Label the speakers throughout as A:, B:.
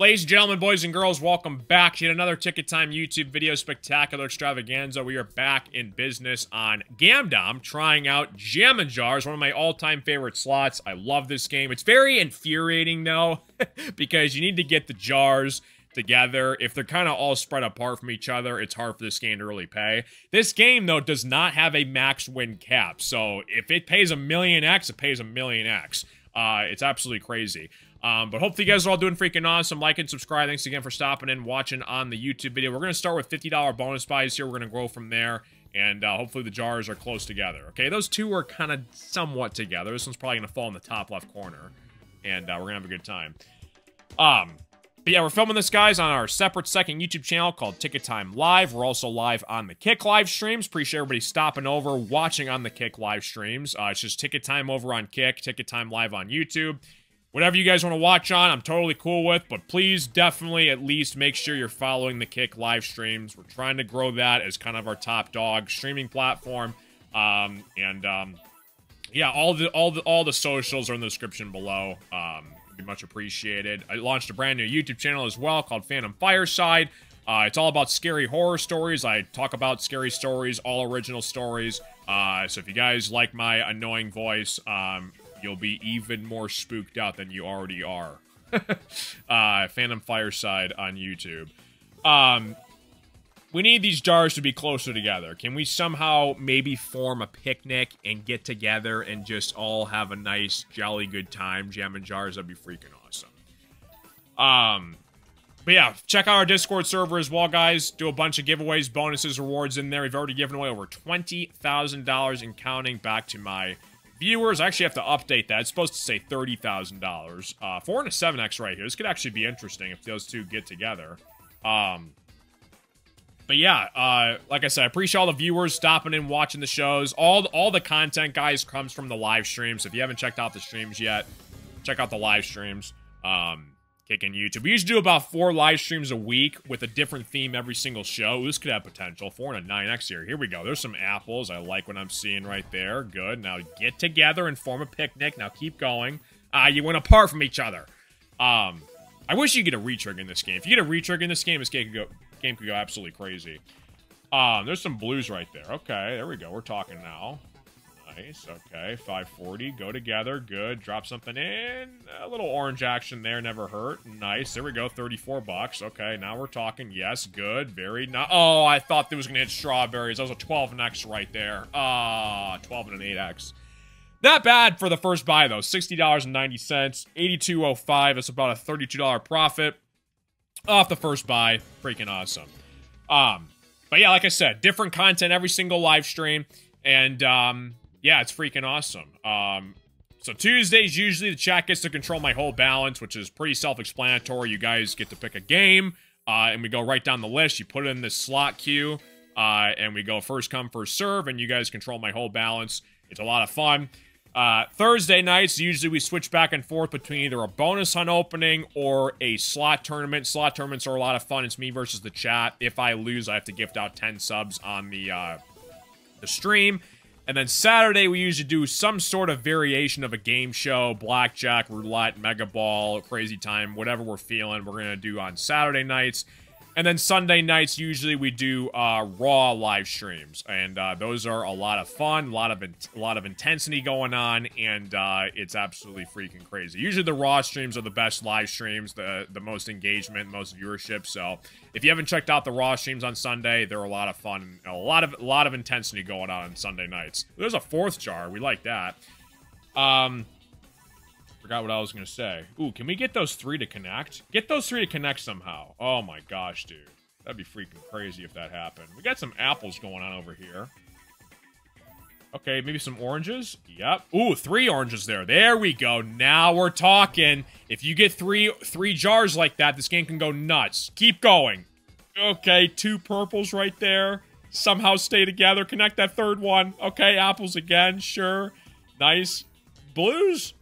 A: Ladies and gentlemen, boys and girls, welcome back to another Ticket Time YouTube video spectacular extravaganza. We are back in business on Gamdom, trying out Jammin' Jars, one of my all-time favorite slots. I love this game. It's very infuriating, though, because you need to get the jars together. If they're kind of all spread apart from each other, it's hard for this game to really pay. This game, though, does not have a max win cap, so if it pays a million X, it pays a million X. Uh, it's absolutely crazy. Um, but hopefully you guys are all doing freaking awesome. Like and subscribe. Thanks again for stopping in watching on the YouTube video. We're going to start with $50 bonus buys here. We're going to grow from there. And uh, hopefully the jars are close together. Okay, those two are kind of somewhat together. This one's probably going to fall in the top left corner. And uh, we're going to have a good time. Um, but yeah, we're filming this, guys, on our separate second YouTube channel called Ticket Time Live. We're also live on the Kick live streams. Appreciate everybody stopping over, watching on the Kick live streams. Uh, it's just Ticket Time over on Kick, Ticket Time Live on YouTube. Whatever you guys want to watch on, I'm totally cool with, but please definitely at least make sure you're following the Kick live streams. We're trying to grow that as kind of our top dog streaming platform. Um, and um, yeah, all the all the all the socials are in the description below. Um, be much appreciated. I launched a brand new YouTube channel as well called Phantom Fireside. Uh, it's all about scary horror stories. I talk about scary stories, all original stories. Uh, so if you guys like my annoying voice, um, you'll be even more spooked out than you already are. uh, Phantom Fireside on YouTube. Um, we need these jars to be closer together. Can we somehow maybe form a picnic and get together and just all have a nice, jolly good time jamming jars? That'd be freaking awesome. Um, but yeah, check out our Discord server as well, guys. Do a bunch of giveaways, bonuses, rewards in there. We've already given away over $20,000 and counting back to my Viewers, I actually have to update that. It's supposed to say $30,000. Uh, 4 and a 7X right here. This could actually be interesting if those two get together. Um, but yeah, uh, like I said, I appreciate all the viewers stopping in, watching the shows. All, all the content, guys, comes from the live streams. If you haven't checked out the streams yet, check out the live streams. Um, kicking YouTube. We used to do about four live streams a week with a different theme every single show. This could have potential. Four and a 9X here. Here we go. There's some apples. I like what I'm seeing right there. Good. Now get together and form a picnic. Now keep going. Uh, you went apart from each other. Um, I wish you get a retrigger in this game. If you get a retrigger in this game, this game could go, game could go absolutely crazy. Um, there's some blues right there. Okay, there we go. We're talking now. Nice. Okay. 540. Go together. Good. Drop something in. A little orange action there. Never hurt. Nice. There we go. 34 bucks. Okay. Now we're talking. Yes. Good. Very nice. Oh, I thought that was going to hit strawberries. That was a 12 and X right there. Ah, 12 and an 8X. Not bad for the first buy, though. $60.90. 82.05. That's about a $32 profit off the first buy. Freaking awesome. Um, but yeah, like I said, different content every single live stream. And, um, yeah, it's freaking awesome. Um, so Tuesdays, usually the chat gets to control my whole balance, which is pretty self-explanatory. You guys get to pick a game, uh, and we go right down the list. You put it in this slot queue, uh, and we go first come, first serve, and you guys control my whole balance. It's a lot of fun. Uh, Thursday nights, usually we switch back and forth between either a bonus hunt opening or a slot tournament. Slot tournaments are a lot of fun. It's me versus the chat. If I lose, I have to gift out 10 subs on the, uh, the stream. And then Saturday, we usually do some sort of variation of a game show, blackjack, roulette, mega ball, crazy time, whatever we're feeling, we're going to do on Saturday nights. And then Sunday nights, usually we do uh, Raw live streams, and uh, those are a lot of fun, a lot of a lot of intensity going on, and uh, it's absolutely freaking crazy. Usually the Raw streams are the best live streams, the the most engagement, most viewership. So if you haven't checked out the Raw streams on Sunday, they're a lot of fun, a lot of a lot of intensity going on on Sunday nights. There's a fourth jar, we like that. Um, Forgot what I was going to say. Ooh, can we get those three to connect? Get those three to connect somehow. Oh my gosh, dude. That'd be freaking crazy if that happened. We got some apples going on over here. Okay, maybe some oranges. Yep. Ooh, three oranges there. There we go. Now we're talking. If you get three three jars like that, this game can go nuts. Keep going. Okay, two purples right there. Somehow stay together. Connect that third one. Okay, apples again. Sure. Nice. Blues?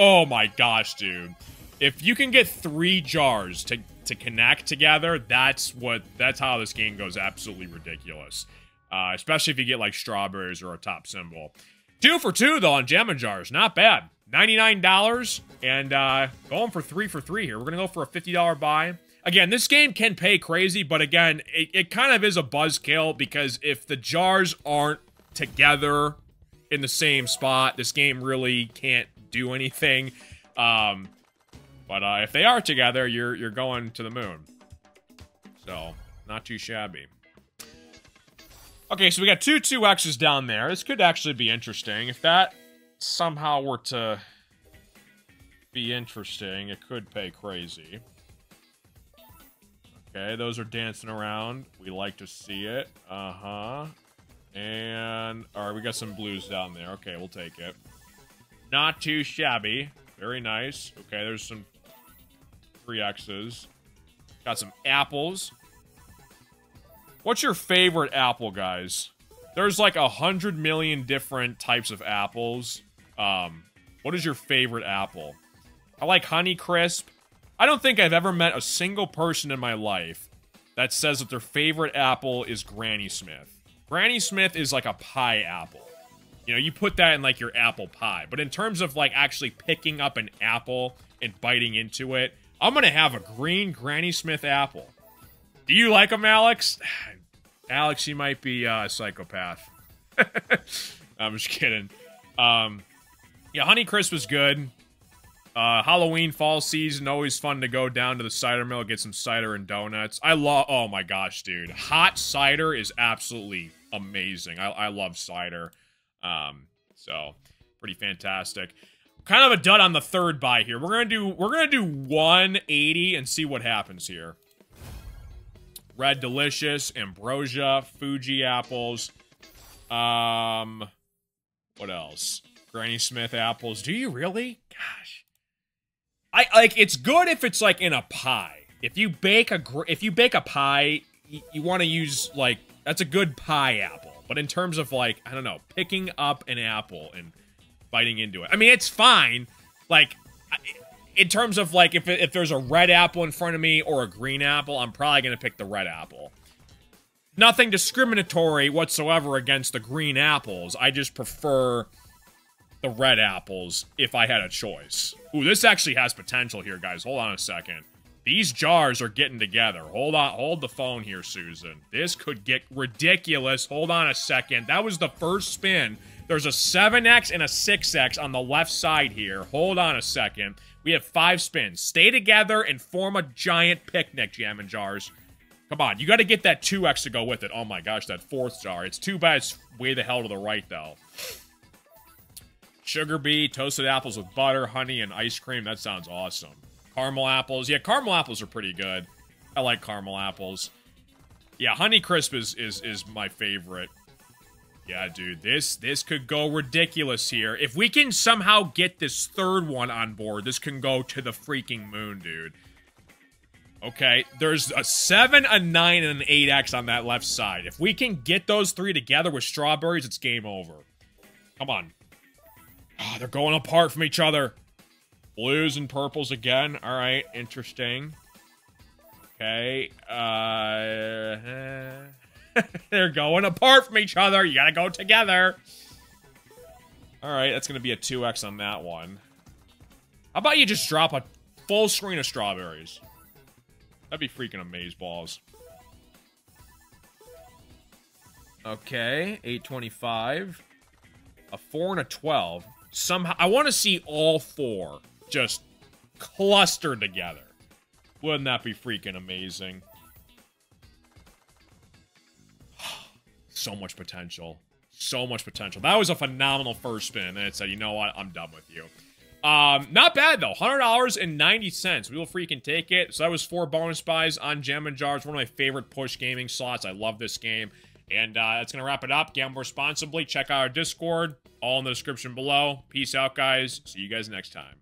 A: Oh my gosh, dude. If you can get three jars to, to connect together, that's what that's how this game goes absolutely ridiculous. Uh, especially if you get like strawberries or a top symbol. Two for two though on Jammin' Jars. Not bad. $99 and uh, going for three for three here. We're to go for a $50 buy. Again, this game can pay crazy, but again, it, it kind of is a buzzkill because if the jars aren't together in the same spot, this game really can't do anything. Um, but uh, if they are together, you're you're going to the moon. So, not too shabby. Okay, so we got two 2X's down there. This could actually be interesting. If that somehow were to be interesting, it could pay crazy. Okay, those are dancing around. We like to see it. Uh-huh. And, alright, we got some blues down there. Okay, we'll take it. Not too shabby. Very nice. Okay, there's some 3X's. Got some apples. What's your favorite apple, guys? There's like a hundred million different types of apples. Um, what is your favorite apple? I like Honeycrisp. I don't think I've ever met a single person in my life that says that their favorite apple is Granny Smith. Granny Smith is like a pie apple. You know, you put that in like your apple pie. But in terms of like actually picking up an apple and biting into it, I'm gonna have a green Granny Smith apple. Do you like them, Alex? Alex, you might be uh, a psychopath. I'm just kidding. Um, yeah, Honeycrisp was good. Uh, Halloween fall season, always fun to go down to the cider mill, get some cider and donuts. I love, oh my gosh, dude. Hot cider is absolutely amazing. I, I love cider. Um, so, pretty fantastic. Kind of a dud on the third buy here. We're gonna do, we're gonna do 180 and see what happens here. Red Delicious, Ambrosia, Fuji apples. Um, what else? Granny Smith apples. Do you really? Gosh. I like it's good if it's like in a pie. If you bake a if you bake a pie, you, you want to use like that's a good pie apple. But in terms of like I don't know, picking up an apple and biting into it. I mean, it's fine. Like in terms of like if if there's a red apple in front of me or a green apple, I'm probably gonna pick the red apple. Nothing discriminatory whatsoever against the green apples. I just prefer the red apples if I had a choice. Ooh, this actually has potential here, guys. Hold on a second. These jars are getting together. Hold on, hold the phone here, Susan. This could get ridiculous. Hold on a second. That was the first spin. There's a 7X and a 6X on the left side here. Hold on a second. We have five spins. Stay together and form a giant picnic, Jammin' Jars. Come on, you got to get that 2x to go with it. Oh my gosh, that fourth jar. It's too bad it's way the hell to the right, though. Sugar bee, toasted apples with butter, honey, and ice cream. That sounds awesome. Caramel apples. Yeah, caramel apples are pretty good. I like caramel apples. Yeah, Honey Crisp is, is, is my favorite. Yeah, dude, this this could go ridiculous here. If we can somehow get this third one on board, this can go to the freaking moon, dude. Okay, there's a 7, a 9, and an 8X on that left side. If we can get those three together with strawberries, it's game over. Come on. Oh, they're going apart from each other. Blues and purples again. All right, interesting. Okay. Uh... They're going apart from each other. You gotta go together. Alright, that's gonna be a 2x on that one. How about you just drop a full screen of strawberries? That'd be freaking amazing, amazeballs. Okay, 825. A 4 and a 12. Somehow, I want to see all four just clustered together. Wouldn't that be freaking amazing? so much potential. So much potential. That was a phenomenal first spin. And it said, you know what? I'm done with you. Um, not bad though. Hundred dollars and ninety cents. We will freaking take it. So that was four bonus buys on Jammin' Jars. One of my favorite push gaming slots. I love this game. And uh, that's gonna wrap it up. Gamble responsibly. Check out our Discord. All in the description below. Peace out, guys. See you guys next time.